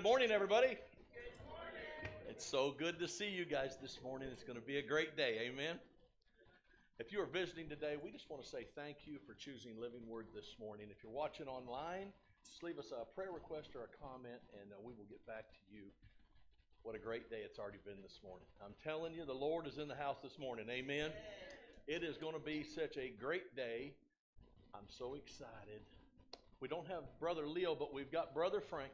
Good morning, everybody. It's so good to see you guys this morning. It's going to be a great day. Amen. If you are visiting today, we just want to say thank you for choosing Living Word this morning. If you're watching online, just leave us a prayer request or a comment, and uh, we will get back to you. What a great day it's already been this morning. I'm telling you, the Lord is in the house this morning. Amen. It is going to be such a great day. I'm so excited. We don't have Brother Leo, but we've got Brother Frank.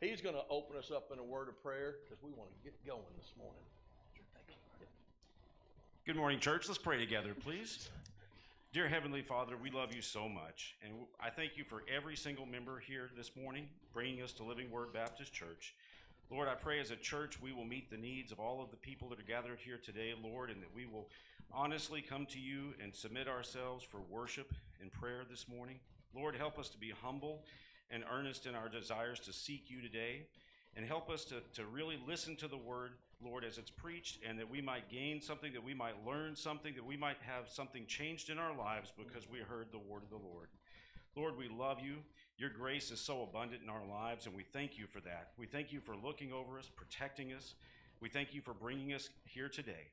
He's going to open us up in a word of prayer because we want to get going this morning. Good morning, church. Let's pray together, please. Dear Heavenly Father, we love you so much, and I thank you for every single member here this morning, bringing us to Living Word Baptist Church. Lord, I pray as a church we will meet the needs of all of the people that are gathered here today, Lord, and that we will honestly come to you and submit ourselves for worship and prayer this morning. Lord, help us to be humble and earnest in our desires to seek you today, and help us to, to really listen to the word Lord, as it's preached, and that we might gain something, that we might learn something, that we might have something changed in our lives because we heard the word of the Lord. Lord, we love you. Your grace is so abundant in our lives, and we thank you for that. We thank you for looking over us, protecting us. We thank you for bringing us here today.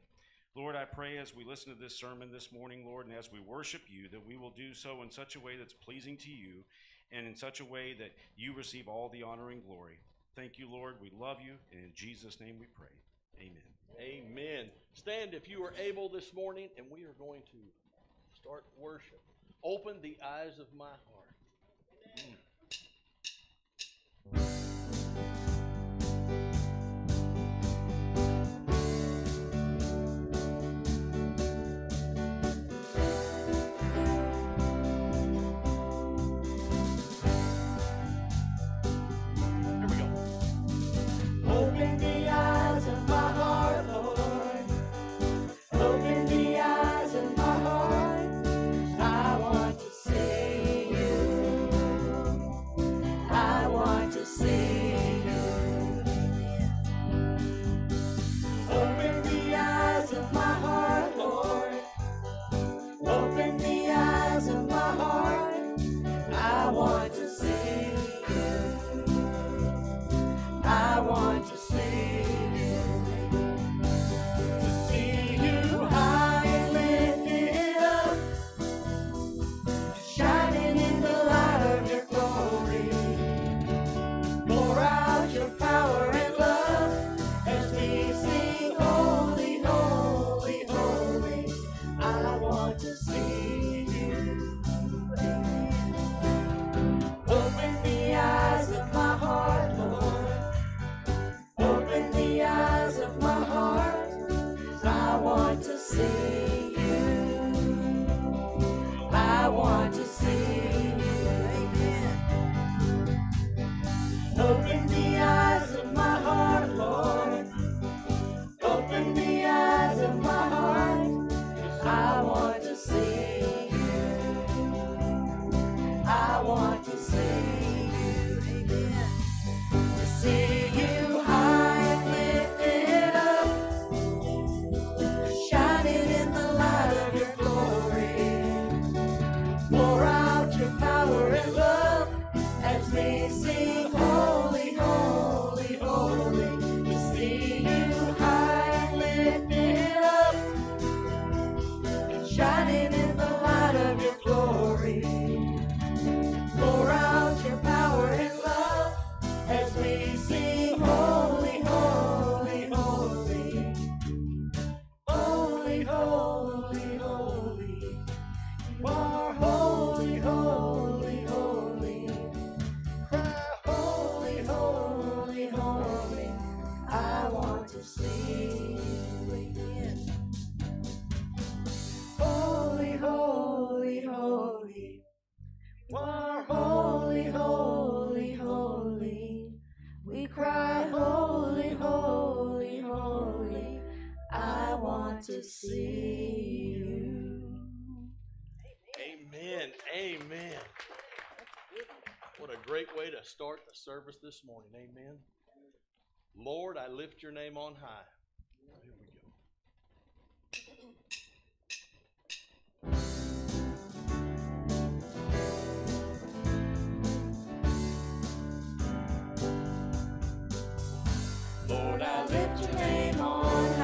Lord, I pray as we listen to this sermon this morning, Lord, and as we worship you, that we will do so in such a way that's pleasing to you and in such a way that you receive all the honor and glory. Thank you, Lord. We love you, and in Jesus' name we pray. Amen. Amen. Stand if you are able this morning, and we are going to start worship. Open the eyes of my heart. start the service this morning. Amen. Lord, I lift your name on high. Here we go. Lord, I lift your name on high.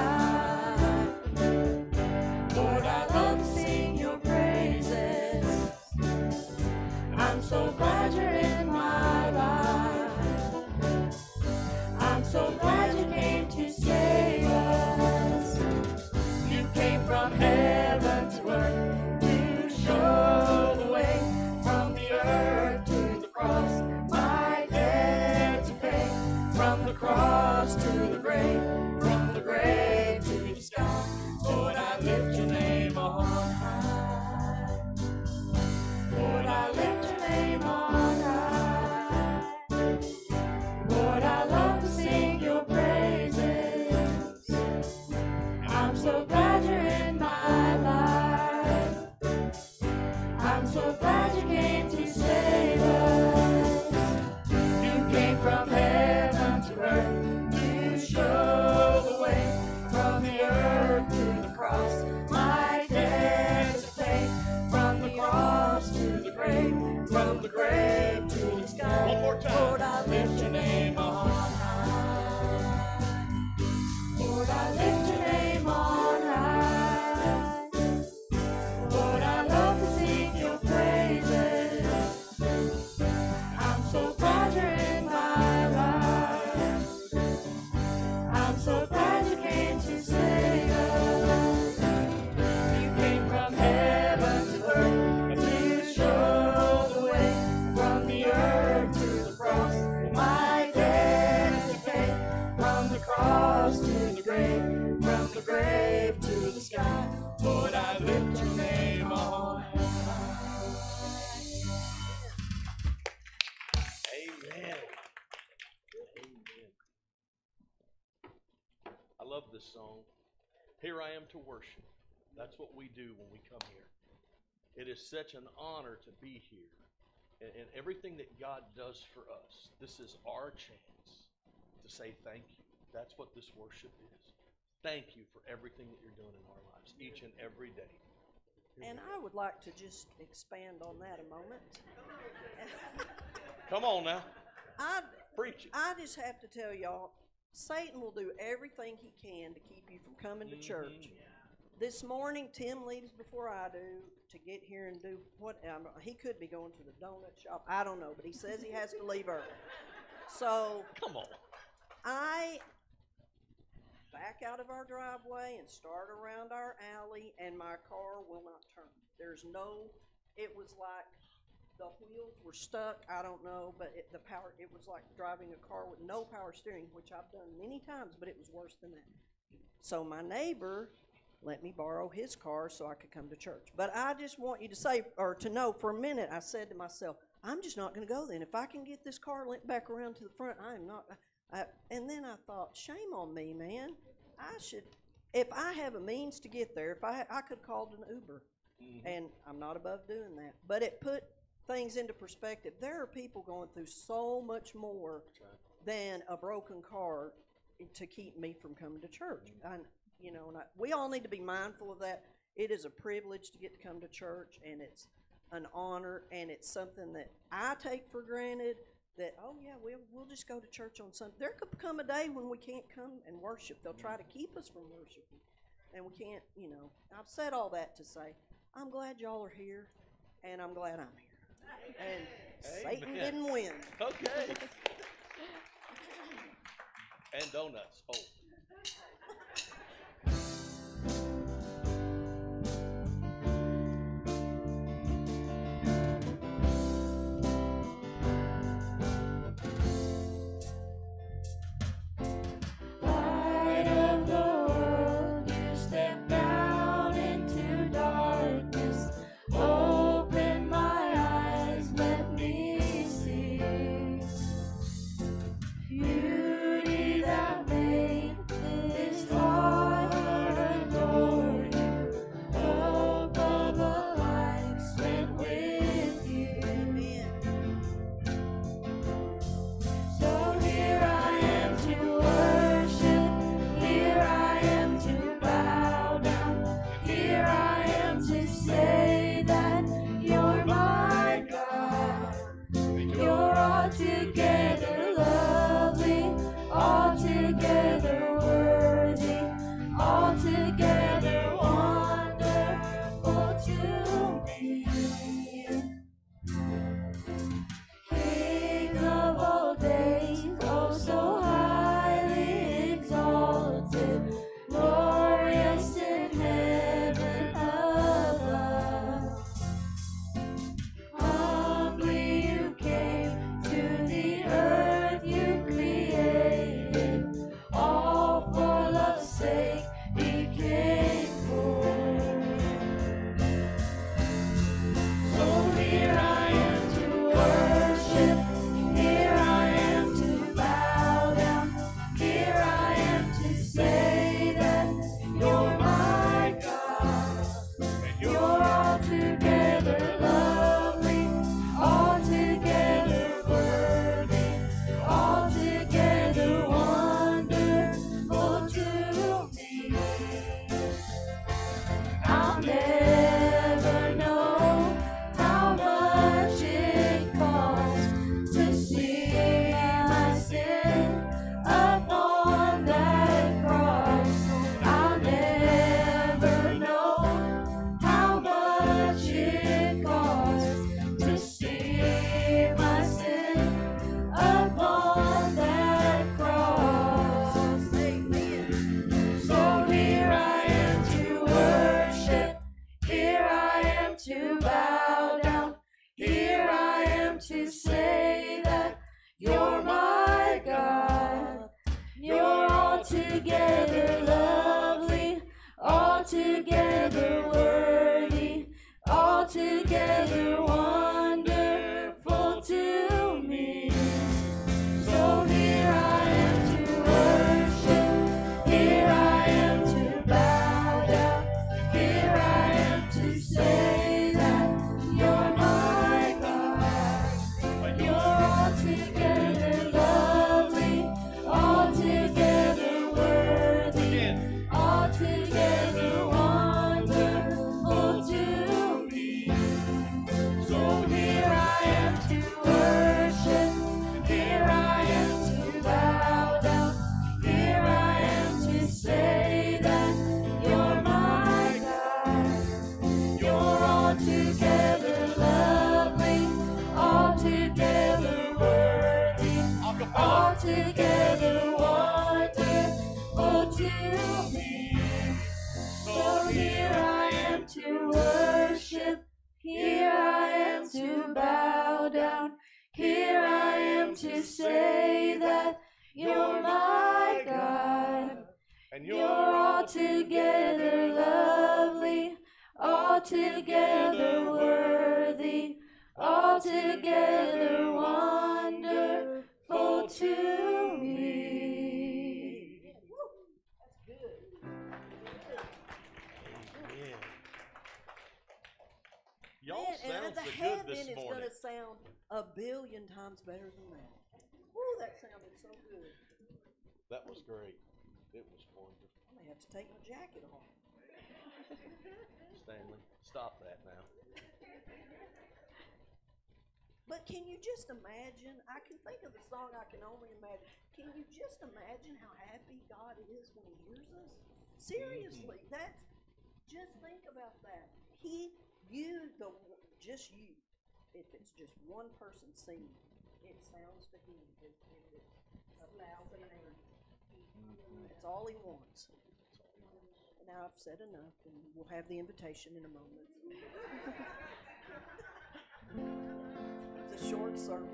It is such an honor to be here. And, and everything that God does for us, this is our chance to say thank you. That's what this worship is. Thank you for everything that you're doing in our lives, each and every day. And I would like to just expand on that a moment. Come on now. I, Preach it. I just have to tell y'all, Satan will do everything he can to keep you from coming to Mm-hmm. church. This morning, Tim leaves before I do to get here and do what um, he could be going to the donut shop. I don't know, but he says he has to leave early. So Come on. I back out of our driveway and start around our alley, and my car will not turn. There's no. It was like the wheels were stuck. I don't know, but it, the power. It was like driving a car with no power steering, which I've done many times, but it was worse than that. So my neighbor let me borrow his car so I could come to church. But I just want you to say or to know for a minute. I said to myself, I'm just not going to go then. If I can get this car linked back around to the front, I am not. I, and then I thought, shame on me, man. I should, if I have a means to get there, if I I could called an Uber, mm-hmm. and I'm not above doing that. But it put things into perspective. There are people going through so much more than a broken car to keep me from coming to church. And you know, and I, we all need to be mindful of that. It is a privilege to get to come to church, and it's an honor, and it's something that I take for granted. That oh yeah, we'll we'll just go to church on Sunday. There could come a day when we can't come and worship. They'll try to keep us from worshiping, and we can't. You know, I've said all that to say I'm glad y'all are here, and I'm glad I'm here. And Satan didn't win. Okay. and donuts. Oh. Y'all Man, and sounds the good heaven this is gonna sound a billion times better than that. Woo, that sounded so good. That was great. It was wonderful. I may have to take my jacket off. Stanley, stop that now. But can you just imagine? I can think of the song I can only imagine. Can you just imagine how happy God is when He hears us? Seriously, mm-hmm. that's just think about that. He, you, the just you. If it's just one person singing, it sounds to Him as if it's a thousand angels. That's all He wants. Now I've said enough, and we'll have the invitation in a moment. it's a short sermon.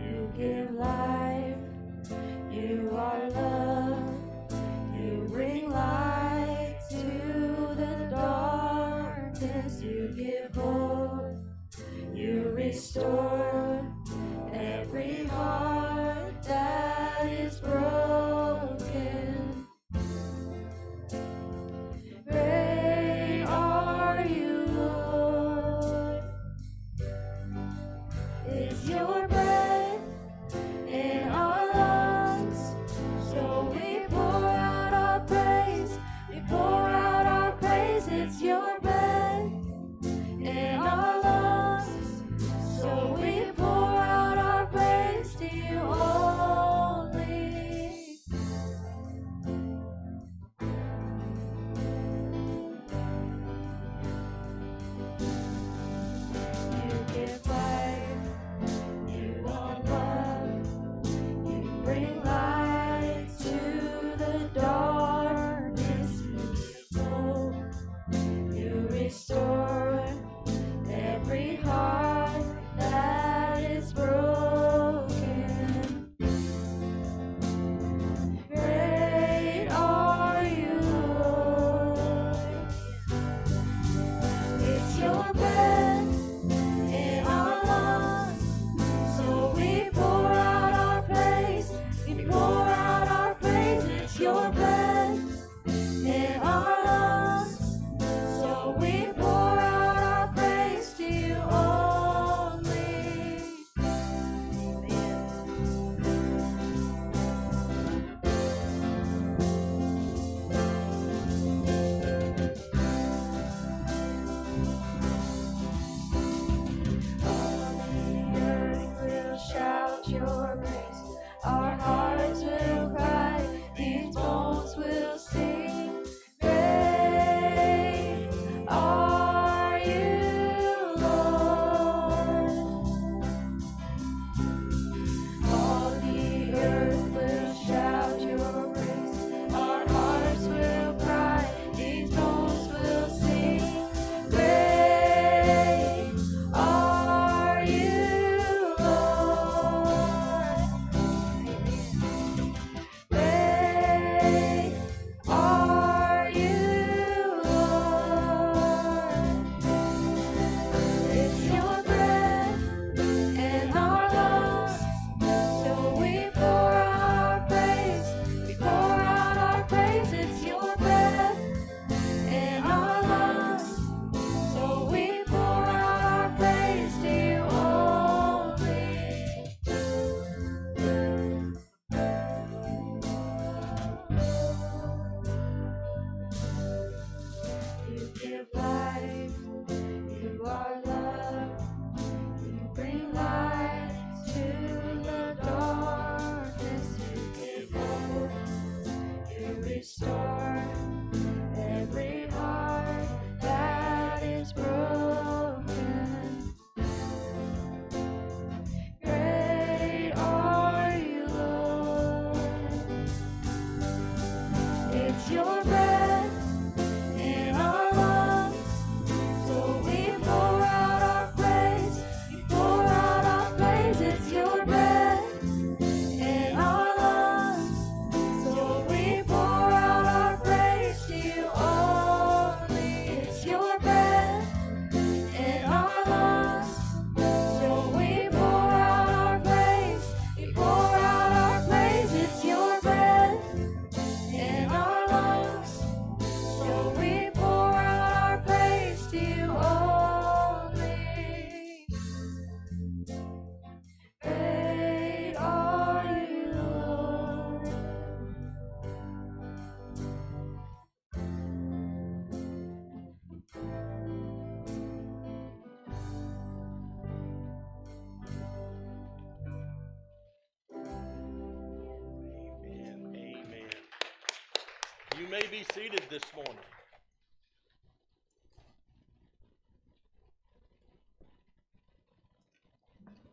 You give life, you are love, bring light to the darkness, you give hope, you restore every heart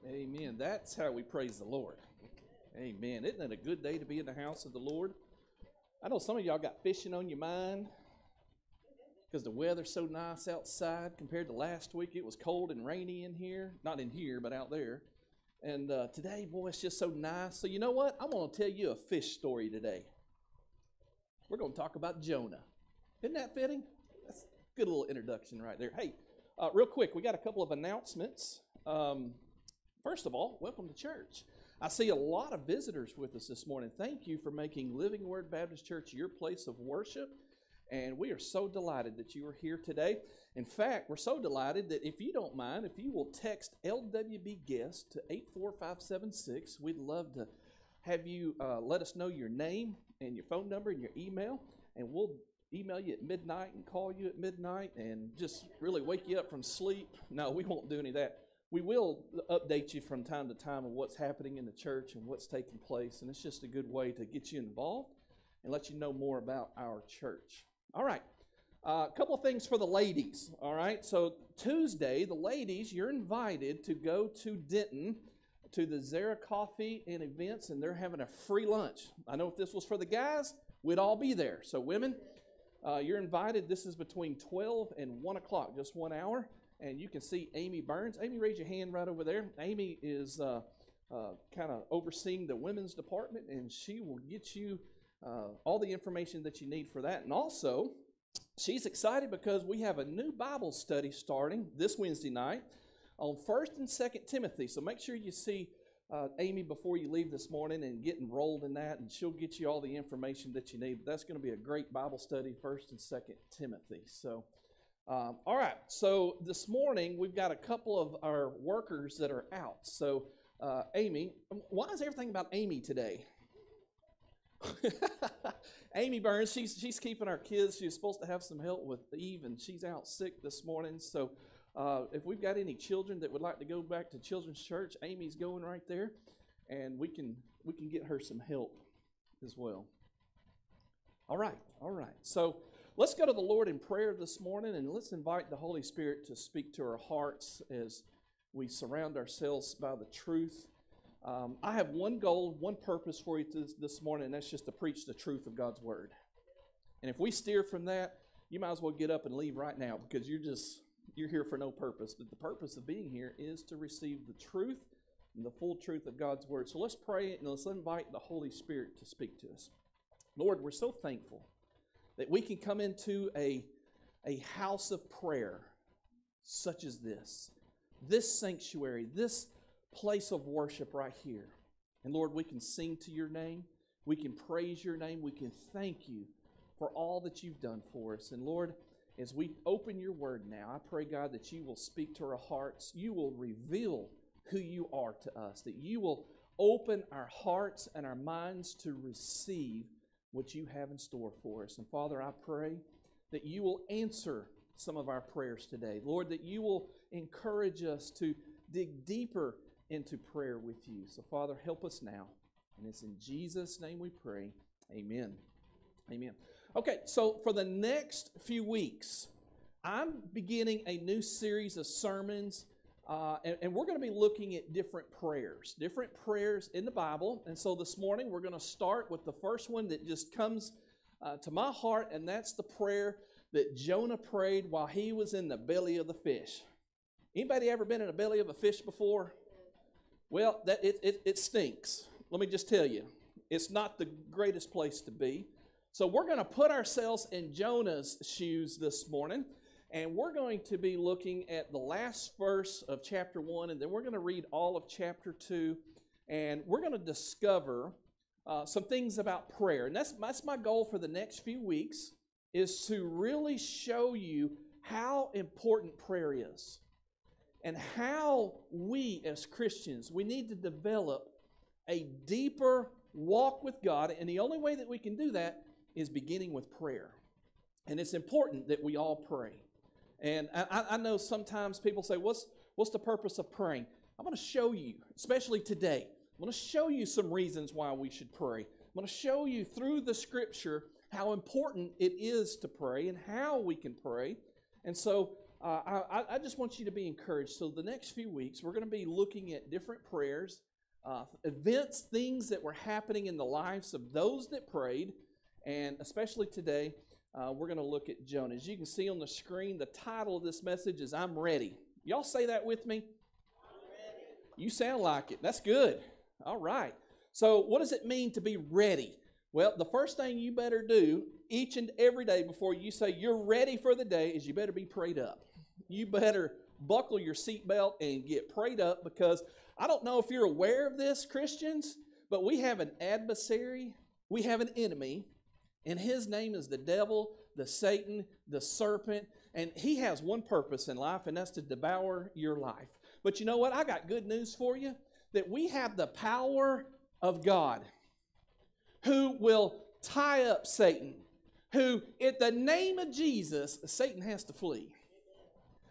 Amen. That's how we praise the Lord. Amen. Isn't it a good day to be in the house of the Lord? I know some of y'all got fishing on your mind because the weather's so nice outside compared to last week. It was cold and rainy in here. Not in here, but out there. And uh, today, boy, it's just so nice. So, you know what? I'm going to tell you a fish story today. We're going to talk about Jonah. Isn't that fitting? That's a good little introduction right there. Hey, uh, real quick, we got a couple of announcements. Um, First of all, welcome to church. I see a lot of visitors with us this morning. Thank you for making Living Word Baptist Church your place of worship. And we are so delighted that you are here today. In fact, we're so delighted that if you don't mind, if you will text LWB guest to 84576, we'd love to have you uh, let us know your name and your phone number and your email, and we'll email you at midnight and call you at midnight and just really wake you up from sleep. No, we won't do any of that we will update you from time to time on what's happening in the church and what's taking place, and it's just a good way to get you involved and let you know more about our church. All right, a uh, couple of things for the ladies. All right, so Tuesday, the ladies, you're invited to go to Denton to the Zara Coffee and Events, and they're having a free lunch. I know if this was for the guys, we'd all be there. So, women, uh, you're invited. This is between 12 and 1 o'clock, just one hour and you can see Amy Burns. Amy, raise your hand right over there. Amy is uh, uh, kind of overseeing the women's department, and she will get you uh, all the information that you need for that. And also, she's excited because we have a new Bible study starting this Wednesday night on First and Second Timothy. So make sure you see uh, Amy before you leave this morning and get enrolled in that, and she'll get you all the information that you need. But that's going to be a great Bible study, First and Second Timothy. So. Um, all right, so this morning we've got a couple of our workers that are out. So, uh, Amy, why is everything about Amy today? Amy Burns, she's, she's keeping our kids. She was supposed to have some help with Eve, and she's out sick this morning. So, uh, if we've got any children that would like to go back to children's church, Amy's going right there. and we can we can get her some help as well. All right, all right. So let's go to the Lord in prayer this morning, and let's invite the Holy Spirit to speak to our hearts as we surround ourselves by the truth. Um, I have one goal, one purpose for you this, this morning, and that's just to preach the truth of God's Word. And if we steer from that, you might as well get up and leave right now because you're just you're here for no purpose. But the purpose of being here is to receive the truth and the full truth of God's Word. So let's pray and let's invite the Holy Spirit to speak to us. Lord, we're so thankful that we can come into a, a house of prayer such as this, this sanctuary, this place of worship right here. And Lord, we can sing to your name, we can praise your name, we can thank you for all that you've done for us. And Lord, as we open your word now, I pray, God, that you will speak to our hearts, you will reveal who you are to us, that you will open our hearts and our minds to receive what you have in store for us. And Father, I pray that you will answer some of our prayers today. Lord, that you will encourage us to dig deeper into prayer with you. So, Father, help us now. And it's in Jesus' name we pray. Amen. Amen. Okay, so for the next few weeks, I'm beginning a new series of sermons uh, and, and, we're going to be looking at different prayers, different prayers in the Bible. And so this morning we're going to start with the first one that just comes uh, to my heart, and that's the prayer that Jonah prayed while he was in the belly of the fish. Anybody ever been in the belly of a fish before? Well, that it, it, it stinks. Let me just tell you, it's not the greatest place to be. So we're going to put ourselves in Jonah's shoes this morning. And we're going to be looking at the last verse of chapter 1, and then we're going to read all of chapter 2, and we're going to discover uh, some things about prayer. And that's, that's my goal for the next few weeks, is to really show you how important prayer is and how we as Christians, we need to develop a deeper walk with God. And the only way that we can do that is beginning with prayer. And it's important that we all pray. And I, I know sometimes people say, what's, what's the purpose of praying? I'm going to show you, especially today, I'm going to show you some reasons why we should pray. I'm going to show you through the scripture how important it is to pray and how we can pray. And so uh, I, I, just want you to be encouraged. So, the next few weeks, we're going to be looking at different prayers, uh, events, things that were happening in the lives of those that prayed, and especially today, uh, we're going to look at Jonah. As you can see on the screen, the title of this message is I'm Ready. Y'all say that with me? You sound like it. That's good. All right. So, what does it mean to be ready? Well, the first thing you better do each and every day before you say you're ready for the day is you better be prayed up. You better buckle your seatbelt and get prayed up because I don't know if you're aware of this, Christians, but we have an adversary, we have an enemy and his name is the devil, the Satan, the serpent. And he has one purpose in life, and that's to devour your life. But you know what? I got good news for you that we have the power of God who will tie up Satan, who, in the name of Jesus, Satan has to flee.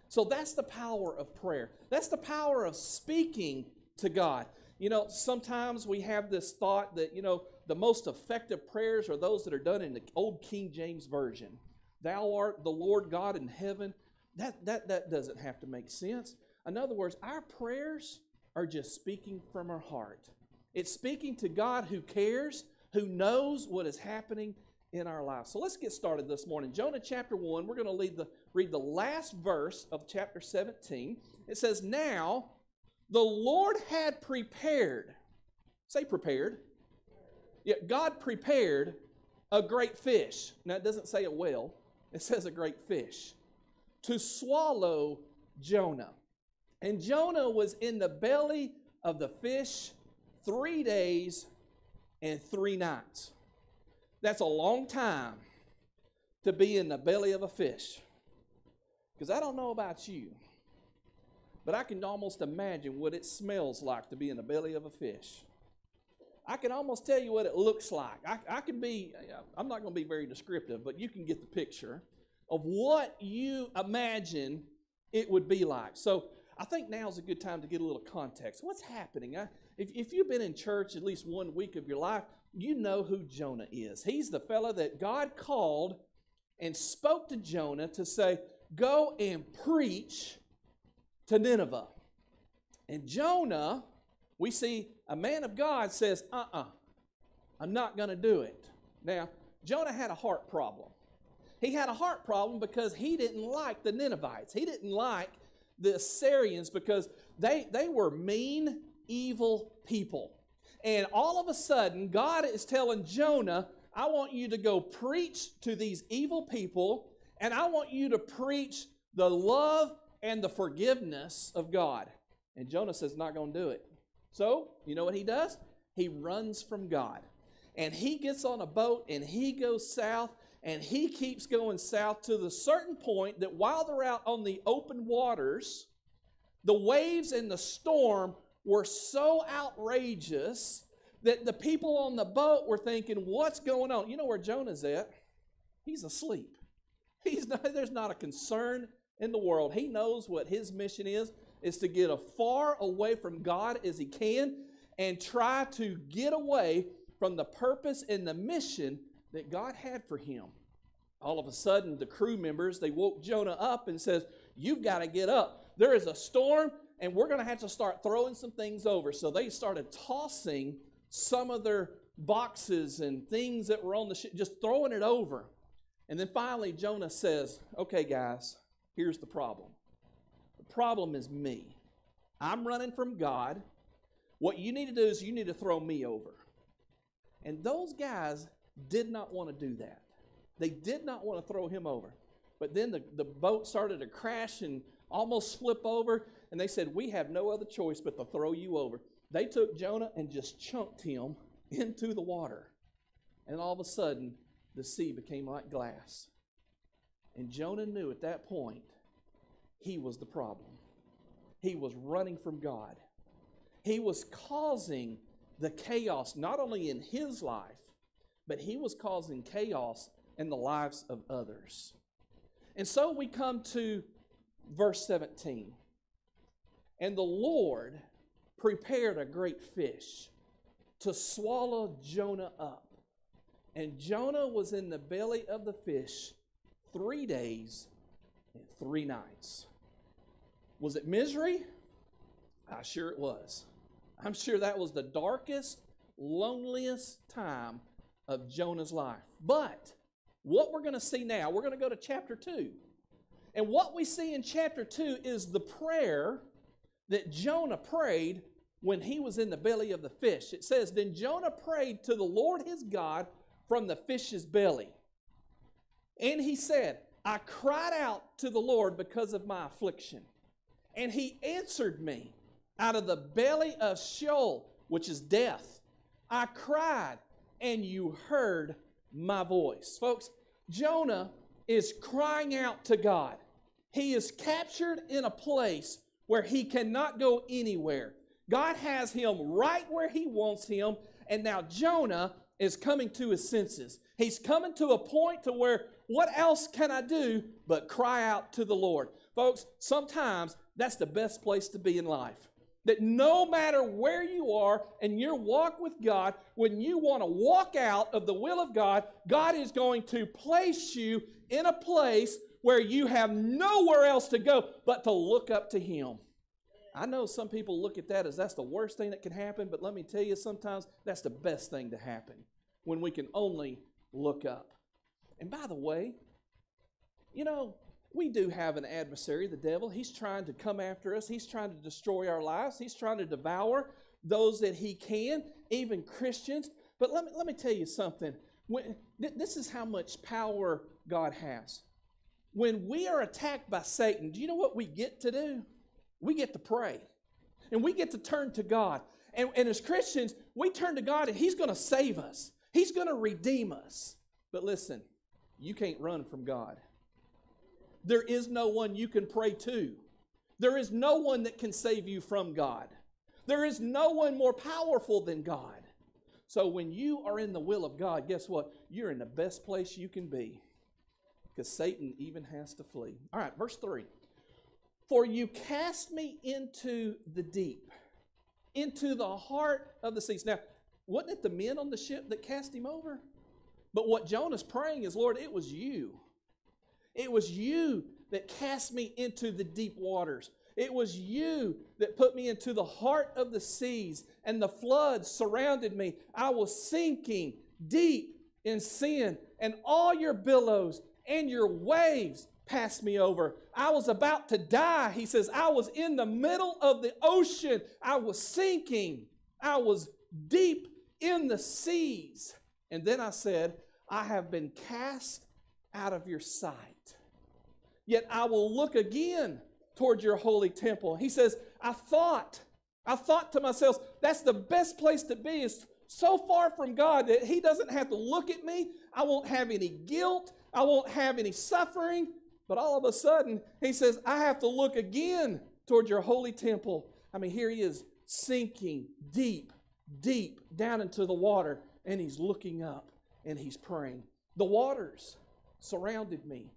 So that's the power of prayer. That's the power of speaking to God. You know, sometimes we have this thought that, you know, the most effective prayers are those that are done in the old King James Version. Thou art the Lord God in heaven. That, that, that doesn't have to make sense. In other words, our prayers are just speaking from our heart. It's speaking to God who cares, who knows what is happening in our lives. So let's get started this morning. Jonah chapter 1, we're going to the, read the last verse of chapter 17. It says, Now the Lord had prepared, say prepared, Yet God prepared a great fish. Now, it doesn't say a whale, it says a great fish to swallow Jonah. And Jonah was in the belly of the fish three days and three nights. That's a long time to be in the belly of a fish. Because I don't know about you, but I can almost imagine what it smells like to be in the belly of a fish. I can almost tell you what it looks like. I, I can be, I'm not going to be very descriptive, but you can get the picture of what you imagine it would be like. So I think now is a good time to get a little context. What's happening? I, if, if you've been in church at least one week of your life, you know who Jonah is. He's the fellow that God called and spoke to Jonah to say, Go and preach to Nineveh. And Jonah, we see a man of God says, Uh uh-uh, uh, i am not going to do it. Now, Jonah had a heart problem. He had a heart problem because he didn't like the Ninevites. He didn't like the Assyrians because they, they were mean, evil people. And all of a sudden, God is telling Jonah, I want you to go preach to these evil people, and I want you to preach the love and the forgiveness of God. And Jonah says, not going to do it. So, you know what he does? He runs from God. And he gets on a boat and he goes south and he keeps going south to the certain point that while they're out on the open waters, the waves and the storm were so outrageous that the people on the boat were thinking, What's going on? You know where Jonah's at? He's asleep. He's not, there's not a concern in the world. He knows what his mission is, is to get as far away from God as he can and try to get away from the purpose and the mission that God had for him. All of a sudden, the crew members, they woke Jonah up and says, You've got to get up. There is a storm, and we're going to have to start throwing some things over. So they started tossing some of their boxes and things that were on the ship, just throwing it over. And then finally, Jonah says, Okay, guys, here's the problem. Problem is me. I'm running from God. What you need to do is you need to throw me over. And those guys did not want to do that. They did not want to throw him over. But then the, the boat started to crash and almost flip over, and they said, We have no other choice but to throw you over. They took Jonah and just chunked him into the water. And all of a sudden, the sea became like glass. And Jonah knew at that point he was the problem. He was running from God. He was causing the chaos not only in his life, but he was causing chaos in the lives of others. And so we come to verse 17. And the Lord prepared a great fish to swallow Jonah up. And Jonah was in the belly of the fish three days three nights. Was it misery? I'm sure it was. I'm sure that was the darkest, loneliest time of Jonah's life. But what we're going to see now, we're going to go to chapter 2. And what we see in chapter 2 is the prayer that Jonah prayed when he was in the belly of the fish. It says, Then Jonah prayed to the Lord his God from the fish's belly. And he said, I cried out to the Lord because of my affliction. And he answered me out of the belly of Sheol, which is death. I cried, and you heard my voice. Folks, Jonah is crying out to God. He is captured in a place where he cannot go anywhere. God has him right where he wants him, and now Jonah is coming to his senses. He's coming to a point to where what else can I do but cry out to the Lord? Folks, sometimes that's the best place to be in life. That no matter where you are in your walk with God, when you want to walk out of the will of God, God is going to place you in a place where you have nowhere else to go but to look up to Him. I know some people look at that as that's the worst thing that can happen, but let me tell you, sometimes that's the best thing to happen when we can only look up. And by the way, you know, we do have an adversary, the devil. He's trying to come after us, he's trying to destroy our lives, he's trying to devour those that he can, even Christians. But let me, let me tell you something. When, th- this is how much power God has. When we are attacked by Satan, do you know what we get to do? We get to pray. And we get to turn to God. And, and as Christians, we turn to God and He's going to save us, He's going to redeem us. But listen, you can't run from God. There is no one you can pray to. There is no one that can save you from God. There is no one more powerful than God. So when you are in the will of God, guess what? You're in the best place you can be because Satan even has to flee. All right, verse 3 For you cast me into the deep, into the heart of the seas. Now, wasn't it the men on the ship that cast him over? But what Jonah's praying is, Lord, it was you. It was you that cast me into the deep waters. It was you that put me into the heart of the seas, and the floods surrounded me. I was sinking deep in sin, and all your billows and your waves passed me over. I was about to die. He says, I was in the middle of the ocean. I was sinking. I was deep in the seas. And then I said, I have been cast out of your sight. Yet I will look again toward your holy temple. He says, I thought, I thought to myself, that's the best place to be, is so far from God that He doesn't have to look at me. I won't have any guilt. I won't have any suffering. But all of a sudden, He says, I have to look again toward your holy temple. I mean, here He is sinking deep, deep down into the water, and He's looking up and He's praying. The waters surrounded me,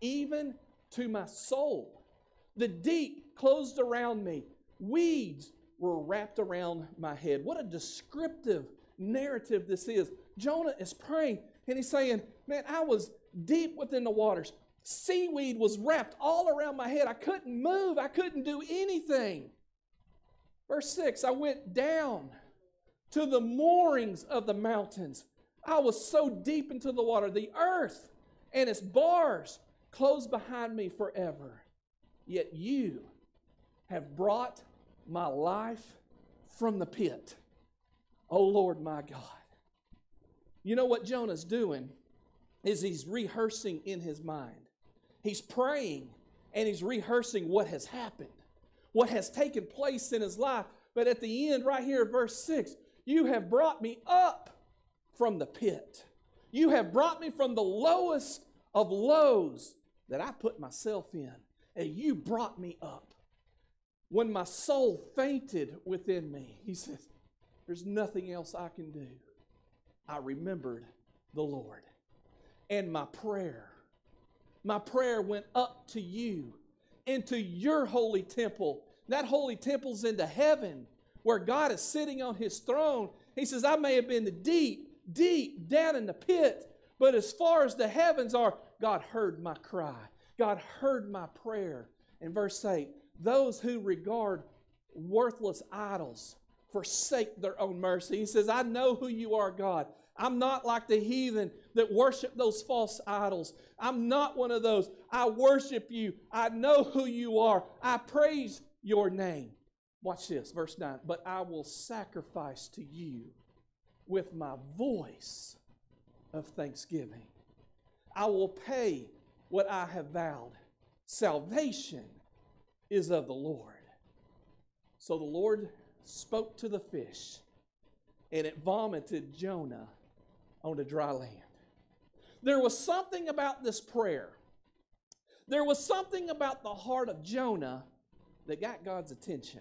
even to my soul. The deep closed around me. Weeds were wrapped around my head. What a descriptive narrative this is. Jonah is praying and he's saying, Man, I was deep within the waters. Seaweed was wrapped all around my head. I couldn't move, I couldn't do anything. Verse 6 I went down to the moorings of the mountains. I was so deep into the water. The earth and its bars closed behind me forever. Yet you have brought my life from the pit. Oh Lord my God. You know what Jonah's doing is he's rehearsing in his mind. He's praying and he's rehearsing what has happened, what has taken place in his life. But at the end, right here, verse 6, you have brought me up from the pit. You have brought me from the lowest of lows that I put myself in, and you brought me up. When my soul fainted within me, he says, There's nothing else I can do. I remembered the Lord. And my prayer, my prayer went up to you, into your holy temple. That holy temple's into heaven, where God is sitting on his throne. He says, I may have been the deep, deep down in the pit, but as far as the heavens are, God heard my cry. God heard my prayer. In verse 8, those who regard worthless idols forsake their own mercy. He says, I know who you are, God. I'm not like the heathen that worship those false idols. I'm not one of those. I worship you. I know who you are. I praise your name. Watch this, verse 9. But I will sacrifice to you with my voice of thanksgiving. I will pay what I have vowed. Salvation is of the Lord. So the Lord spoke to the fish, and it vomited Jonah onto dry land. There was something about this prayer. There was something about the heart of Jonah that got God's attention.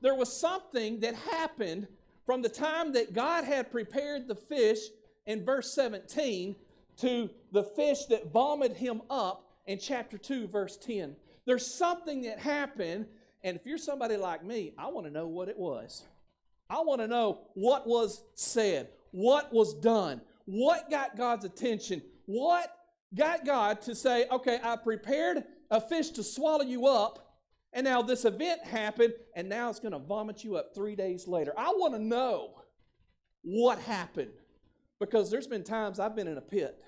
There was something that happened from the time that God had prepared the fish in verse 17 to the fish that vomited him up in chapter 2, verse 10. There's something that happened, and if you're somebody like me, I want to know what it was. I want to know what was said, what was done, what got God's attention, what got God to say, okay, I prepared a fish to swallow you up, and now this event happened, and now it's going to vomit you up three days later. I want to know what happened because there's been times I've been in a pit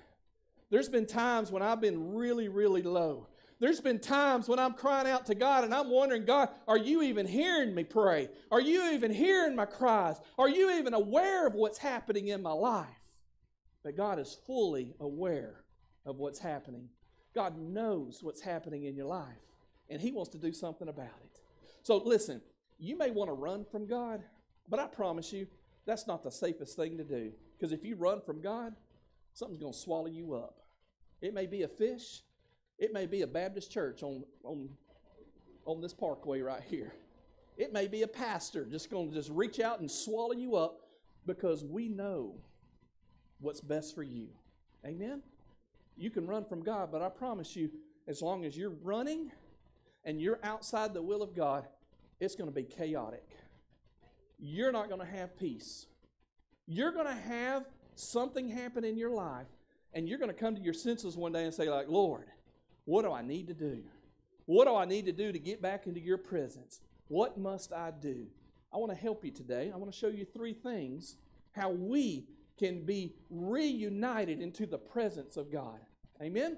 there's been times when I've been really, really low. There's been times when I'm crying out to God and I'm wondering, God, are you even hearing me pray? Are you even hearing my cries? Are you even aware of what's happening in my life? But God is fully aware of what's happening. God knows what's happening in your life, and He wants to do something about it. So listen, you may want to run from God, but I promise you, that's not the safest thing to do. Because if you run from God, something's going to swallow you up. It may be a fish. It may be a Baptist church on, on, on this parkway right here. It may be a pastor just going to just reach out and swallow you up because we know what's best for you. Amen? You can run from God, but I promise you, as long as you're running and you're outside the will of God, it's going to be chaotic. you're not going to have peace. You're going to have something happen in your life, and you're going to come to your senses one day and say, like, Lord, what do I need to do? What do I need to do to get back into your presence? What must I do? I want to help you today. I want to show you three things how we can be reunited into the presence of God. Amen?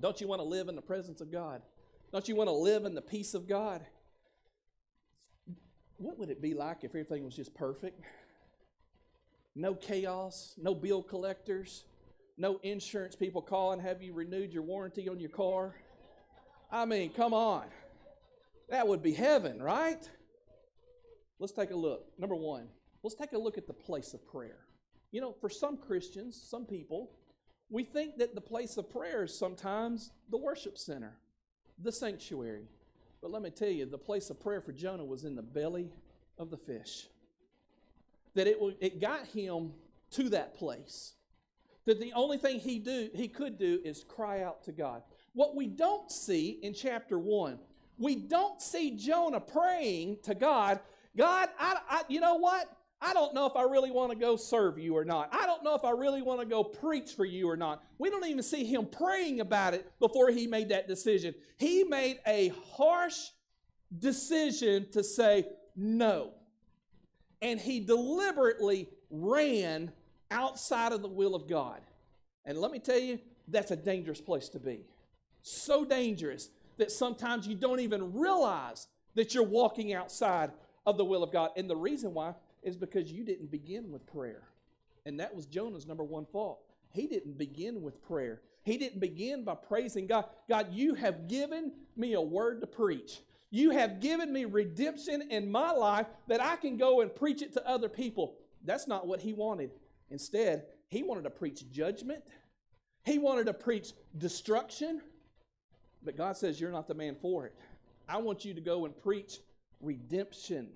Don't you want to live in the presence of God? Don't you want to live in the peace of God? What would it be like if everything was just perfect? No chaos, no bill collectors, no insurance people calling, have you renewed your warranty on your car? I mean, come on. That would be heaven, right? Let's take a look. Number one, let's take a look at the place of prayer. You know, for some Christians, some people, we think that the place of prayer is sometimes the worship center, the sanctuary. But let me tell you, the place of prayer for Jonah was in the belly of the fish. That it, it got him to that place. That the only thing he, do, he could do is cry out to God. What we don't see in chapter 1, we don't see Jonah praying to God, God, I, I, you know what? I don't know if I really want to go serve you or not. I don't know if I really want to go preach for you or not. We don't even see him praying about it before he made that decision. He made a harsh decision to say no. And he deliberately ran outside of the will of God. And let me tell you, that's a dangerous place to be. So dangerous that sometimes you don't even realize that you're walking outside of the will of God. And the reason why is because you didn't begin with prayer. And that was Jonah's number one fault. He didn't begin with prayer. He didn't begin by praising God. God, you have given me a word to preach. You have given me redemption in my life that I can go and preach it to other people. That's not what he wanted. Instead, he wanted to preach judgment. He wanted to preach destruction. But God says, You're not the man for it. I want you to go and preach redemption,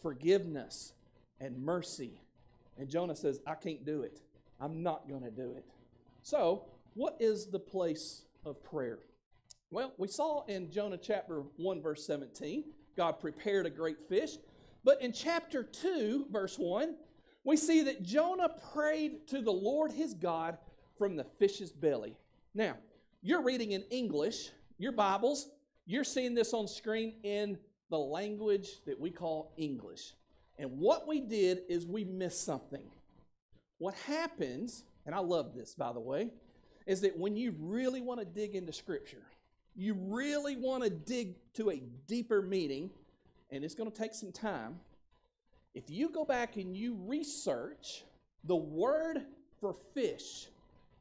forgiveness, and mercy. And Jonah says, I can't do it. I'm not going to do it. So, what is the place of prayer? Well, we saw in Jonah chapter 1, verse 17, God prepared a great fish. But in chapter 2, verse 1, we see that Jonah prayed to the Lord his God from the fish's belly. Now, you're reading in English, your Bibles, you're seeing this on screen in the language that we call English. And what we did is we missed something. What happens, and I love this by the way, is that when you really want to dig into Scripture, you really want to dig to a deeper meaning, and it's going to take some time. If you go back and you research the word for fish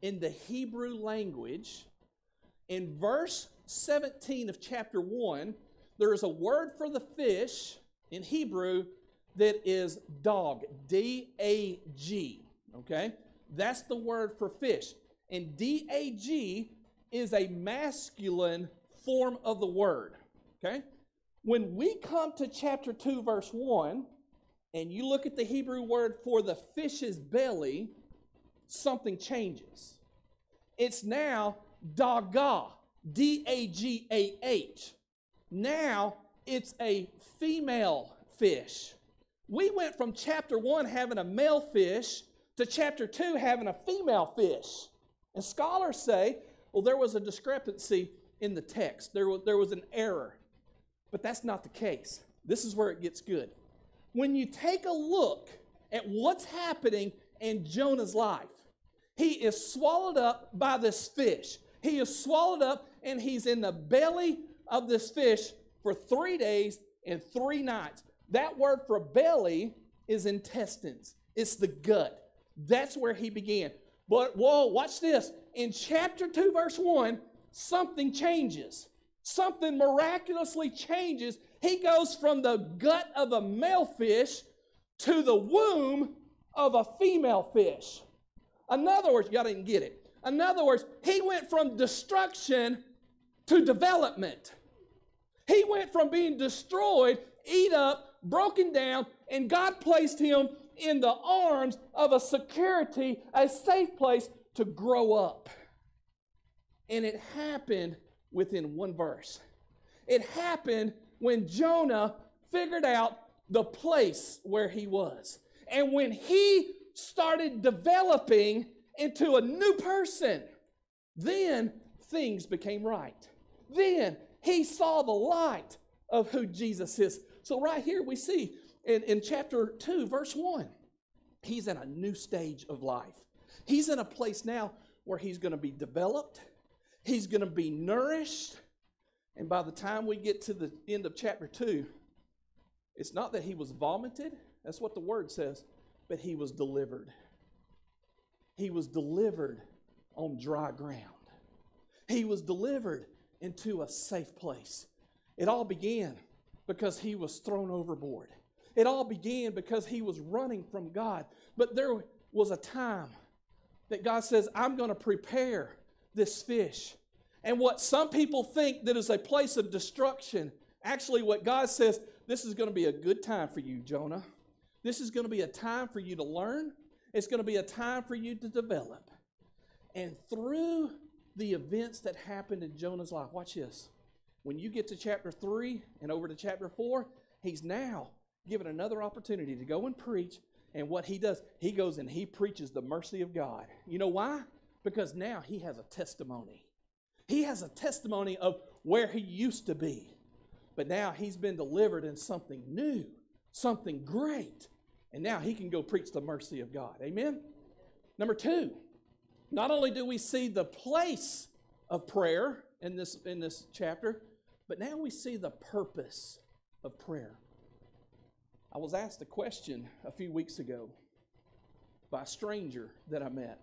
in the Hebrew language, in verse 17 of chapter 1, there is a word for the fish in Hebrew that is dag, D A G. Okay? That's the word for fish. And D A G is a masculine form of the word. Okay? When we come to chapter 2, verse 1, and you look at the Hebrew word for the fish's belly, something changes. It's now daga, D A G A H. Now it's a female fish. We went from chapter 1 having a male fish to chapter 2 having a female fish. And scholars say, well, there was a discrepancy in the text, there was, there was an error. But that's not the case. This is where it gets good. When you take a look at what's happening in Jonah's life, he is swallowed up by this fish. He is swallowed up and he's in the belly of this fish for three days and three nights. That word for belly is intestines, it's the gut. That's where he began. But whoa, watch this. In chapter 2, verse 1, something changes. Something miraculously changes. He goes from the gut of a male fish to the womb of a female fish. In other words, y'all didn't get it. In other words, he went from destruction to development. He went from being destroyed, eat up, broken down, and God placed him in the arms of a security, a safe place to grow up. And it happened within one verse. It happened when Jonah figured out the place where he was. And when he started developing into a new person, then things became right. Then he saw the light of who Jesus is. So, right here, we see in, in chapter 2, verse 1, he's in a new stage of life. He's in a place now where he's going to be developed, he's going to be nourished. And by the time we get to the end of chapter 2, it's not that he was vomited, that's what the word says, but he was delivered. He was delivered on dry ground. He was delivered into a safe place. It all began because he was thrown overboard. It all began because he was running from God. But there was a time that God says, I'm going to prepare this fish. And what some people think that is a place of destruction, actually, what God says, this is going to be a good time for you, Jonah. This is going to be a time for you to learn. It's going to be a time for you to develop. And through the events that happened in Jonah's life, watch this. When you get to chapter 3 and over to chapter 4, he's now given another opportunity to go and preach. And what he does, he goes and he preaches the mercy of God. You know why? Because now he has a testimony. He has a testimony of where he used to be. But now he's been delivered in something new, something great. And now he can go preach the mercy of God. Amen? Number two, not only do we see the place of prayer in this, in this chapter, but now we see the purpose of prayer. I was asked a question a few weeks ago by a stranger that I met.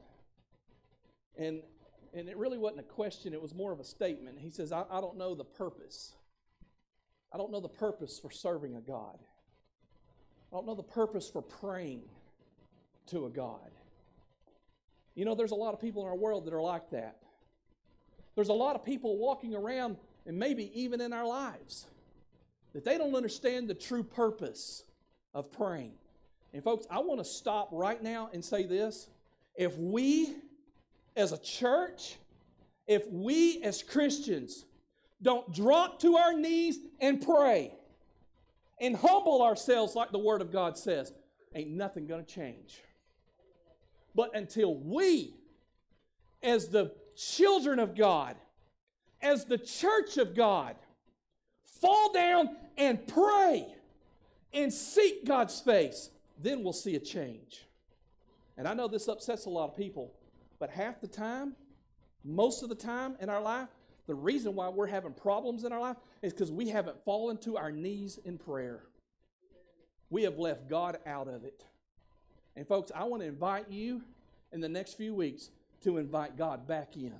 And, and it really wasn't a question, it was more of a statement. He says, I, I don't know the purpose. I don't know the purpose for serving a God. I don't know the purpose for praying to a God. You know, there's a lot of people in our world that are like that. There's a lot of people walking around, and maybe even in our lives, that they don't understand the true purpose of praying. And, folks, I want to stop right now and say this. If we, as a church, if we as Christians don't drop to our knees and pray and humble ourselves like the Word of God says, ain't nothing going to change. But until we, as the children of God, as the church of God, fall down and pray and seek God's face, then we'll see a change. And I know this upsets a lot of people, but half the time, most of the time in our life, the reason why we're having problems in our life is because we haven't fallen to our knees in prayer. We have left God out of it. And, folks, I want to invite you in the next few weeks to invite God back in,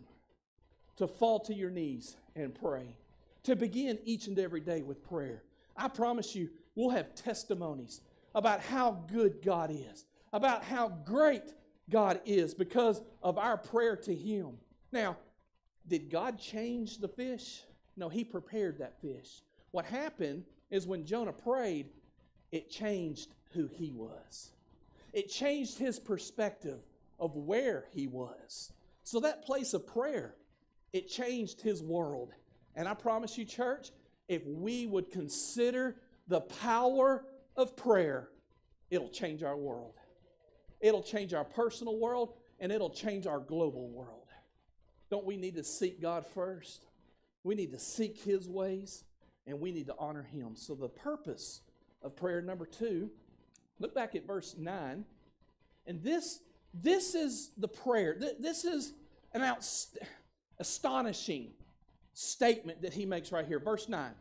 to fall to your knees and pray, to begin each and every day with prayer. I promise you, we'll have testimonies about how good God is, about how great God is because of our prayer to Him. Now, did God change the fish? No, He prepared that fish. What happened is when Jonah prayed, it changed who he was. It changed his perspective of where he was. So that place of prayer, it changed his world. And I promise you, church, if we would consider the power of prayer, it'll change our world. It'll change our personal world and it'll change our global world. Don't we need to seek God first? We need to seek His ways and we need to honor Him. So, the purpose of prayer number two, look back at verse 9. And this, this is the prayer. This is an outst- astonishing statement that he makes right here. Verse 9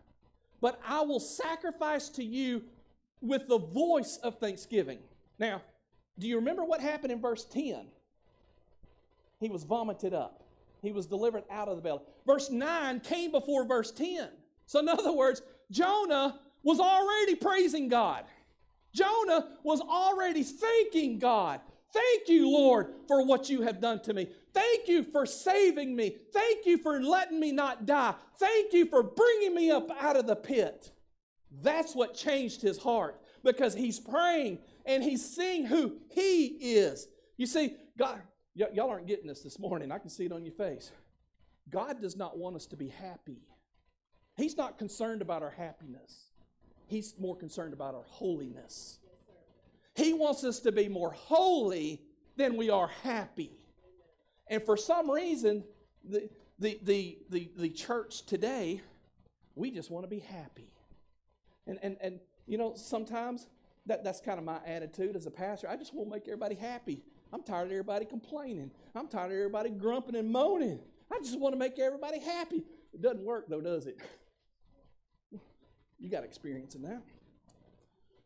but I will sacrifice to you with the voice of thanksgiving. Now, do you remember what happened in verse 10? He was vomited up, he was delivered out of the belly. Verse 9 came before verse 10. So, in other words, Jonah was already praising God. Jonah was already thanking God. Thank you, Lord, for what you have done to me. Thank you for saving me. Thank you for letting me not die. Thank you for bringing me up out of the pit. That's what changed his heart because he's praying and he's seeing who he is. You see, God, y- y'all aren't getting this this morning. I can see it on your face. God does not want us to be happy. He's not concerned about our happiness. He's more concerned about our holiness. He wants us to be more holy than we are happy. And for some reason, the, the, the, the, the church today, we just want to be happy. And, and, and you know, sometimes that, that's kind of my attitude as a pastor. I just want to make everybody happy. I'm tired of everybody complaining. I'm tired of everybody grumping and moaning. I just want to make everybody happy. It doesn't work, though, does it? You got experience in that.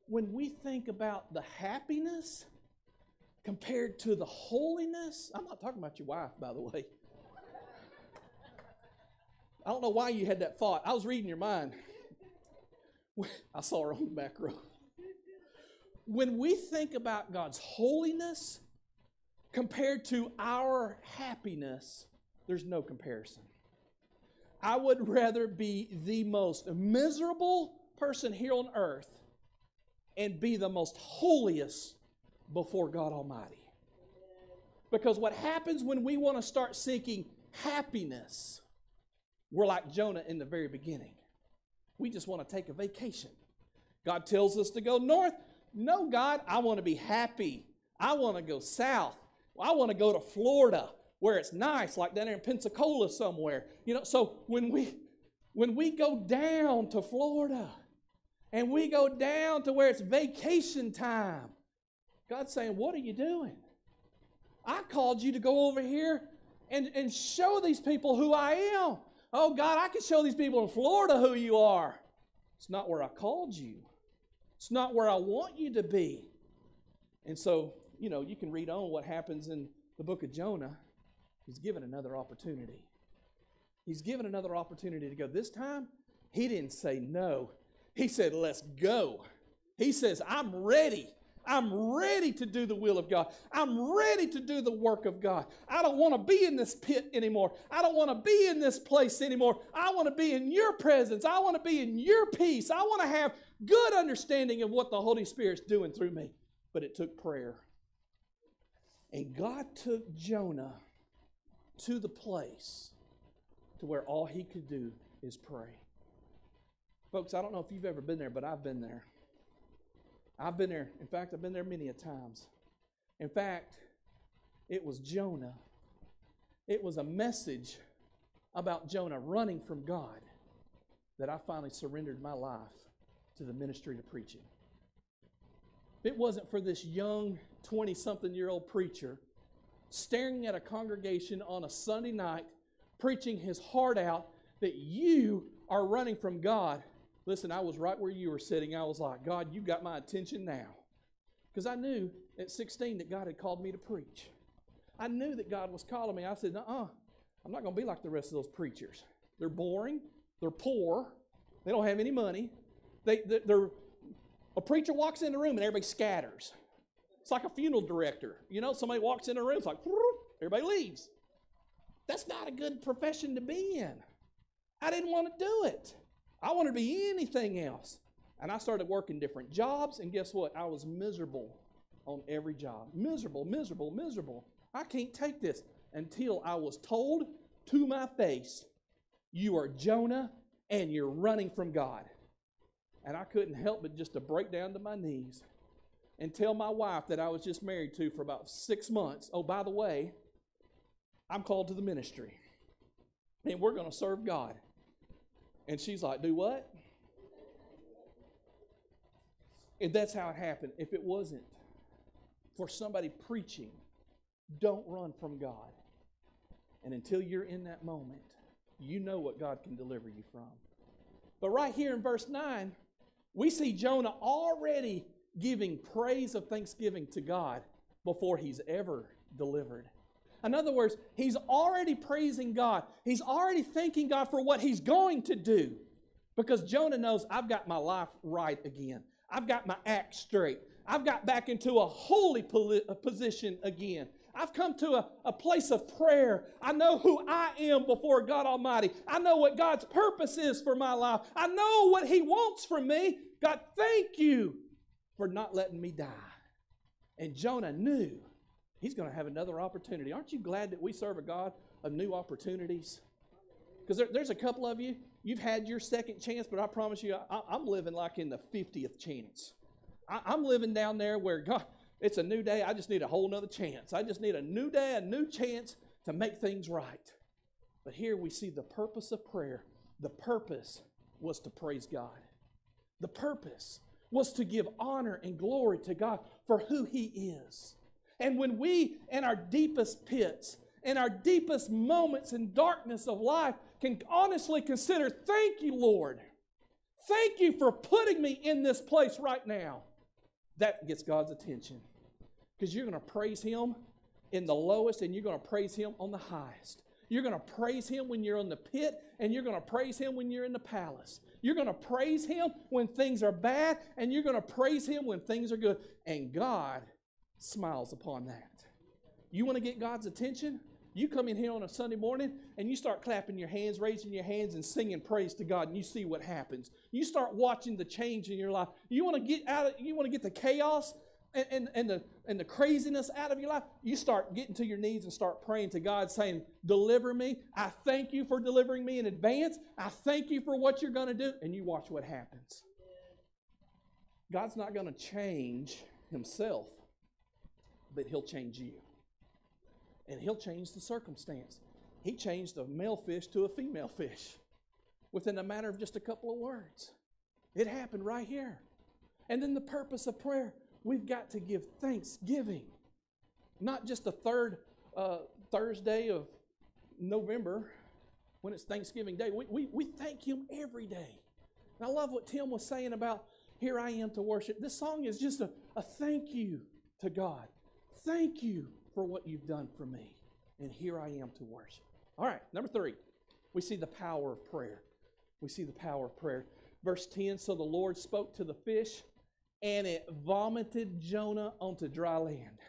When we think about the happiness compared to the holiness, I'm not talking about your wife, by the way. I don't know why you had that thought. I was reading your mind. I saw her on the back row. When we think about God's holiness compared to our happiness, there's no comparison. I would rather be the most miserable person here on earth and be the most holiest before God Almighty. Because what happens when we want to start seeking happiness, we're like Jonah in the very beginning. We just want to take a vacation. God tells us to go north. No, God, I want to be happy. I want to go south. I want to go to Florida where it's nice, like down there in Pensacola somewhere. You know, so when we when we go down to Florida and we go down to where it's vacation time, God's saying, What are you doing? I called you to go over here and, and show these people who I am. Oh, God, I can show these people in Florida who you are. It's not where I called you, it's not where I want you to be. And so, you know, you can read on what happens in the book of Jonah. He's given another opportunity. He's given another opportunity to go. This time, he didn't say no. He said, Let's go. He says, I'm ready. I'm ready to do the will of God. I'm ready to do the work of God. I don't want to be in this pit anymore. I don't want to be in this place anymore. I want to be in your presence. I want to be in your peace. I want to have good understanding of what the Holy Spirit's doing through me. But it took prayer. And God took Jonah to the place to where all he could do is pray. Folks, I don't know if you've ever been there, but I've been there. I've been there. In fact, I've been there many a times. In fact, it was Jonah. It was a message about Jonah running from God that I finally surrendered my life to the ministry of preaching. If it wasn't for this young 20 something year old preacher staring at a congregation on a Sunday night, preaching his heart out that you are running from God. Listen, I was right where you were sitting. I was like, God, you got my attention now. Because I knew at 16 that God had called me to preach. I knew that God was calling me. I said, uh uh-uh, I'm not going to be like the rest of those preachers. They're boring, they're poor, they don't have any money. They, they're, a preacher walks in the room and everybody scatters. It's like a funeral director. You know, somebody walks in the room, it's like, everybody leaves. That's not a good profession to be in. I didn't want to do it. I wanted to be anything else. And I started working different jobs, and guess what? I was miserable on every job. Miserable, miserable, miserable. I can't take this until I was told to my face, You are Jonah and you're running from God. And I couldn't help but just to break down to my knees and tell my wife that I was just married to for about six months, oh, by the way, I'm called to the ministry. And we're going to serve God. And she's like, do what? And that's how it happened. If it wasn't for somebody preaching, don't run from God. And until you're in that moment, you know what God can deliver you from. But right here in verse 9, we see Jonah already giving praise of thanksgiving to God before he's ever delivered. In other words, he's already praising God. He's already thanking God for what he's going to do because Jonah knows I've got my life right again. I've got my act straight. I've got back into a holy position again. I've come to a, a place of prayer. I know who I am before God Almighty. I know what God's purpose is for my life. I know what He wants from me. God, thank you for not letting me die. And Jonah knew he's going to have another opportunity. Aren't you glad that we serve a God of new opportunities? Because there, there's a couple of you, you've had your second chance, but I promise you, I, I'm living like in the 50th chance. I, I'm living down there where, God, it's a new day. I just need a whole nother chance. I just need a new day, a new chance to make things right. But here we see the purpose of prayer. The purpose was to praise God. The purpose was to give honor and glory to God for who He is. And when we, in our deepest pits, in our deepest moments in darkness of life, can honestly consider, thank you, Lord. Thank you for putting me in this place right now. That gets God's attention. Because you're going to praise Him in the lowest and you're going to praise Him on the highest. You're going to praise Him when you're in the pit and you're going to praise Him when you're in the palace. You're going to praise Him when things are bad and you're going to praise Him when things are good. And God smiles upon that. You want to get God's attention? You come in here on a Sunday morning and you start clapping your hands, raising your hands, and singing praise to God, and you see what happens. You start watching the change in your life. You want to get out of, you want to get the chaos and, and, and, the, and the craziness out of your life. You start getting to your knees and start praying to God, saying, Deliver me. I thank you for delivering me in advance. I thank you for what you're going to do. And you watch what happens. God's not going to change himself, but he'll change you and he'll change the circumstance. He changed a male fish to a female fish within a matter of just a couple of words. It happened right here. And then the purpose of prayer we've got to give thanksgiving. Not just the third uh, Thursday of November when it's Thanksgiving Day. We, we, we thank Him every day. And I love what Tim was saying about Here I Am to Worship. This song is just a, a thank you to God. Thank you for what you've done for me. And here I am to worship. All right, number three, we see the power of prayer. We see the power of prayer. Verse 10 So the Lord spoke to the fish, and it vomited Jonah onto dry land.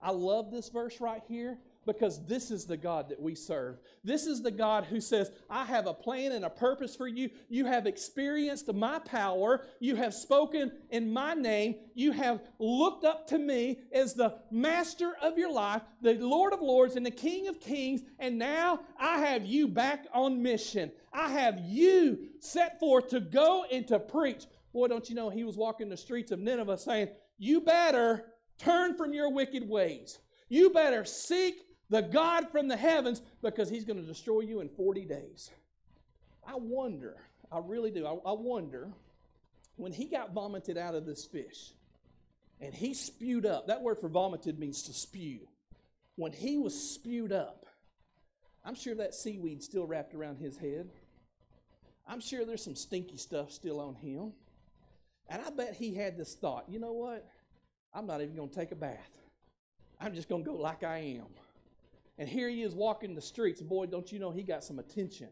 I love this verse right here because this is the God that we serve. This is the God who says, I have a plan and a purpose for you. You have experienced my power. You have spoken in my name. You have looked up to me as the master of your life, the Lord of lords and the King of kings. And now I have you back on mission. I have you set forth to go and to preach. Boy, don't you know he was walking the streets of Nineveh saying, You better turn from your wicked ways. You better seek the God from the heavens because he's going to destroy you in 40 days. I wonder, I really do, I, I, wonder when he got vomited out of this fish and he spewed up, that word for vomited means to spew. When he was spewed up, I'm sure that seaweed still wrapped around his head. I'm sure there's some stinky stuff still on him. And I bet he had this thought you know what? I'm not even going to take a bath. I'm just going to go like I am. And here he is walking the streets. Boy, don't you know he got some attention.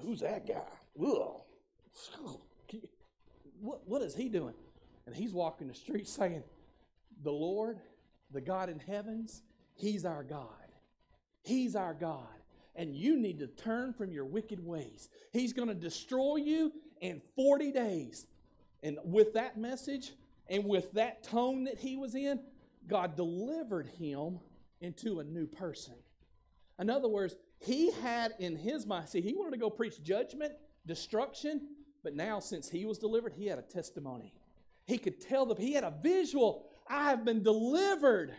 Who's that guy? Ugh. What, what is he doing? And he's walking the streets saying, The Lord, the God in heavens, He's our God. He's our God. And you need to turn from your wicked ways. He's going to destroy you in 40 days. And with that message and with that tone that he was in, God delivered him into a new person. In other words, he had in his mind, see, he wanted to go preach judgment, destruction, but now since he was delivered, he had a testimony. He could tell them, he had a visual. I have been delivered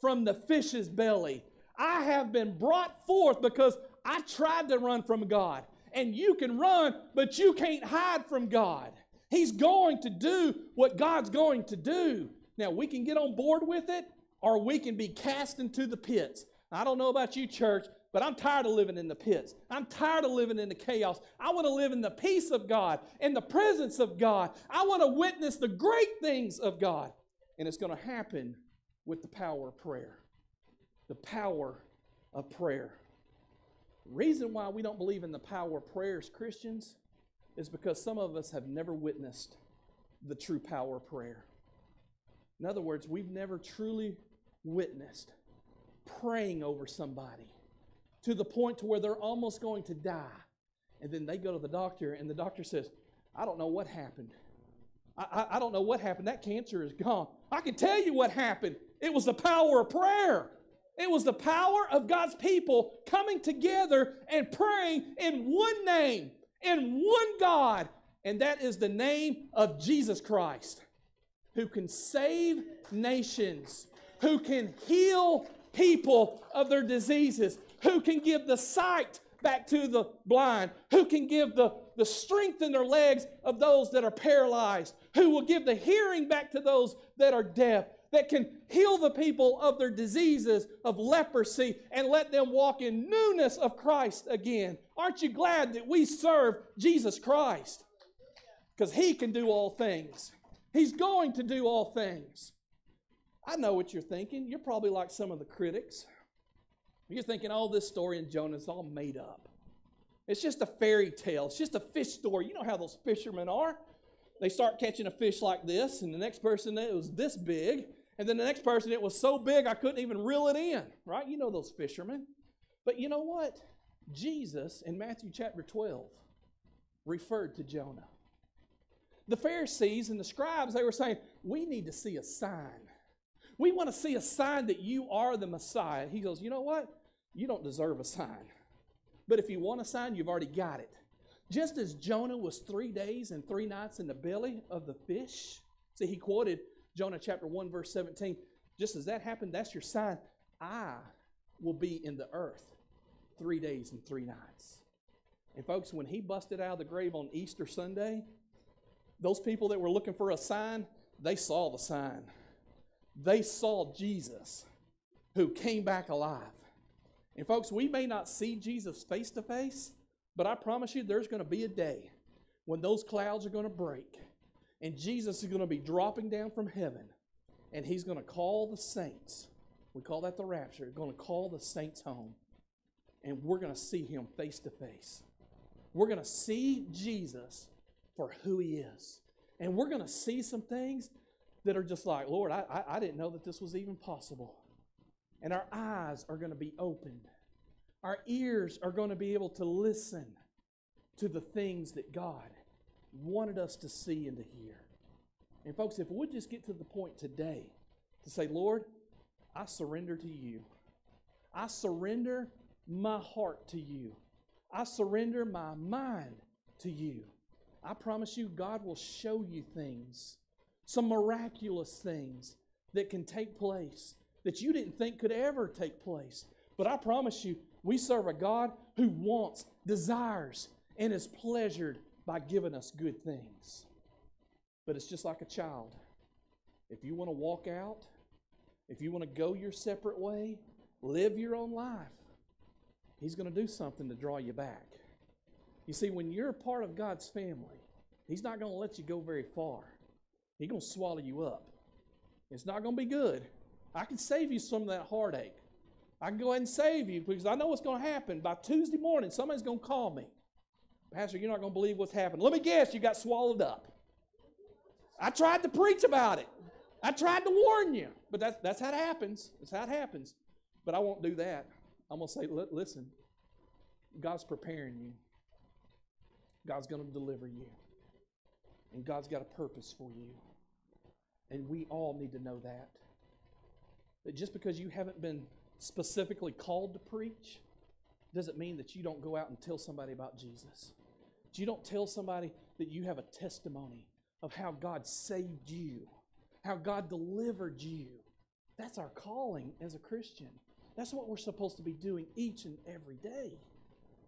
from the fish's belly. I have been brought forth because I tried to run from God. And you can run, but you can't hide from God. He's going to do what God's going to do. Now, we can get on board with it, or we can be cast into the pits. I don't know about you, church, but I'm tired of living in the pits. I'm tired of living in the chaos. I want to live in the peace of God, in the presence of God. I want to witness the great things of God. And it's going to happen with the power of prayer. The power of prayer. Reason why we don't believe in the power of prayer as Christians is because some of us have never witnessed the true power of prayer. In other words, we've never truly witnessed praying over somebody to the point to where they're almost going to die. And then they go to the doctor, and the doctor says, I don't know what happened. I, I, I, don't know what happened. That cancer is gone. I can tell you what happened. It was the power of prayer. It was the power of God's people coming together and praying in one name, in one God, and that is the name of Jesus Christ, who can save nations, who can heal people of their diseases, who can give the sight back to the blind, who can give the, the strength in their legs of those that are paralyzed, who will give the hearing back to those that are deaf, that can heal the people of their diseases of leprosy and let them walk in newness of Christ again. Aren't you glad that we serve Jesus Christ? Because He can do all things, He's going to do all things. I know what you're thinking. You're probably like some of the critics. You're thinking, oh, this story in Jonah is all made up. It's just a fairy tale. It's just a fish story. You know how those fishermen are. They start catching a fish like this, and the next person it was this big, and then the next person it was so big I couldn't even reel it in. Right? You know those fishermen. But you know what? Jesus in Matthew chapter 12 referred to Jonah. The Pharisees and the scribes, they were saying, We need to see a sign. We want to see a sign that you are the Messiah. He goes, You know what? You don't deserve a sign. But if you want a sign, you've already got it. Just as Jonah was three days and three nights in the belly of the fish. See, he quoted Jonah chapter 1, verse 17. Just as that happened, that's your sign. I will be in the earth three days and three nights. And folks, when he busted out of the grave on Easter Sunday, those people that were looking for a sign, they saw the sign. They saw Jesus who came back alive. And folks, we may not see Jesus face to face, but I promise you there's going to be a day when those clouds are going to break and Jesus is going to be dropping down from heaven and he's going to call the saints. We call that the rapture. Going to call the saints home and we're going to see him face to face. We're going to see Jesus for who he is. And we're going to see some things that are just like, Lord, I, I, I didn't know that this was even possible. And our eyes are going to be opened. Our ears are going to be able to listen to the things that God wanted us to see and to hear. And, folks, if we just get to the point today to say, Lord, I surrender to you, I surrender my heart to you, I surrender my mind to you. I promise you, God will show you things, some miraculous things that can take place that you didn't think could ever take place. But I promise you, we serve a God who wants, desires, and is pleasured by giving us good things. But it's just like a child. If you want to walk out, if you want to go your separate way, live your own life, He's going to do something to draw you back. You see, when you're a part of God's family, He's not going to let you go very far. He's going to swallow you up. It's not going to be good. I can save you some of that heartache. I can go ahead and save you because I know what's going to happen. By Tuesday morning, somebody's going to call me. Pastor, you're not going to believe what's happened. Let me guess, you got swallowed up. I tried to preach about it. I tried to warn you. But that's, that's how it happens. That's how it happens. But I won't do that. I'm going to say, listen, God's preparing you. God's going to deliver you. And God's got a purpose for you. And we all need to know that. That just because you haven't been specifically called to preach doesn't mean that you don't go out and tell somebody about Jesus. That you don't tell somebody that you have a testimony of how God saved you, how God delivered you. That's our calling as a Christian. That's what we're supposed to be doing each and every day.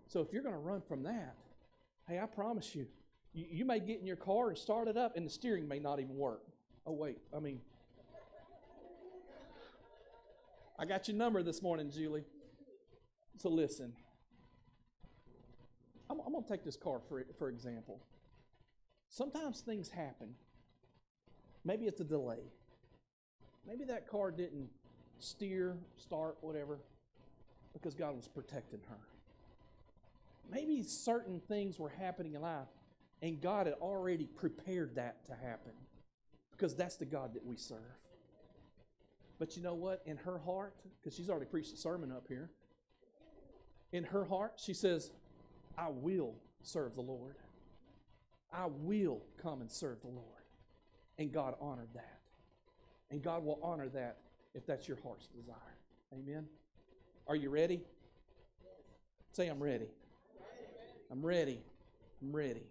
So if you're going to run from that, hey, I promise you, you, you may get in your car and start it up, and the steering may not even work. Oh, wait, I mean, I got your number this morning, Julie. So listen. I'm, I'm going to take this car for, for example. Sometimes things happen. Maybe it's a delay. Maybe that car didn't steer, start, whatever, because God was protecting her. Maybe certain things were happening in life, and God had already prepared that to happen because that's the God that we serve. But you know what? In her heart, because she's already preached a sermon up here, in her heart, she says, I will serve the Lord. I will come and serve the Lord. And God honored that. And God will honor that if that's your heart's desire. Amen. Are you ready? Say, I'm ready. I'm ready. I'm ready.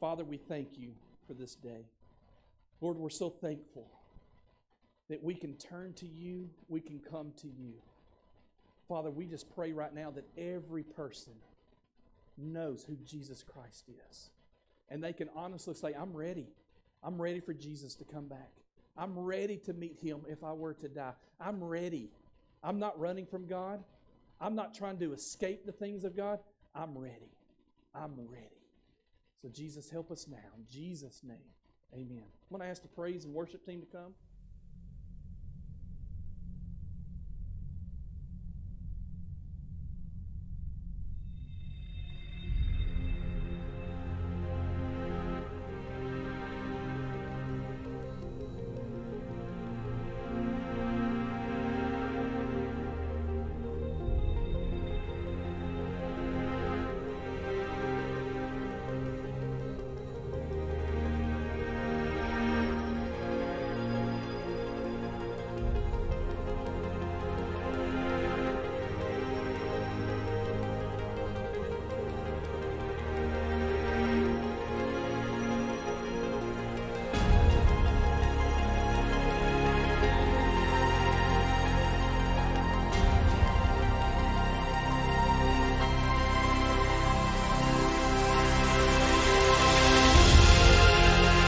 Father, we thank you for this day. Lord, we're so thankful that we can turn to you, we can come to you. Father, we just pray right now that every person knows who Jesus Christ is. And they can honestly say, I'm ready. I'm ready for Jesus to come back. I'm ready to meet him if I were to die. I'm ready. I'm not running from God. I'm not trying to escape the things of God. I'm ready. I'm ready. So, Jesus, help us now. In Jesus' name, amen. I'm going to ask the praise and worship team to come.